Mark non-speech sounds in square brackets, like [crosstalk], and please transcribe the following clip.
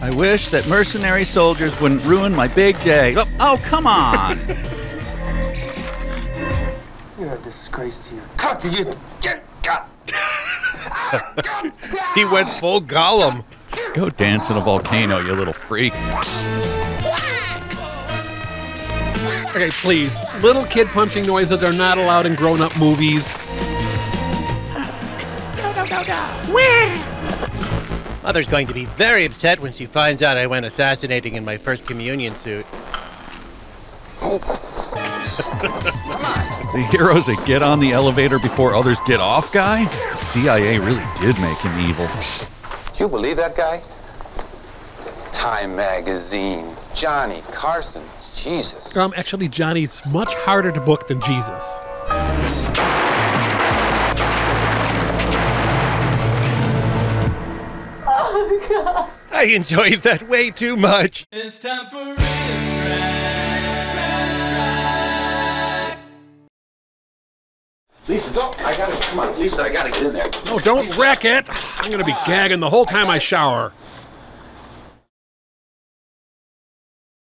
I wish that mercenary soldiers wouldn't ruin my big day. Oh, oh come on. [laughs] You're a disgrace to your country. You get got. [laughs] He went full Gollum. Go dance in a volcano, you little freak. Okay, please. Little kid punching noises are not allowed in grown up movies. Mother's going to be very upset when she finds out I went assassinating in my first communion suit. The heroes that get on the elevator before others get off guy? CIA really did make him evil. You believe that guy? Time Magazine, Johnny Carson, Jesus. Um, actually, Johnny's much harder to book than Jesus. I enjoyed that way too much. It's time for real tracks. Lisa, don't. I gotta. Come on, Lisa, I gotta get in there. No, don't wreck it. I'm gonna be gagging the whole time I shower.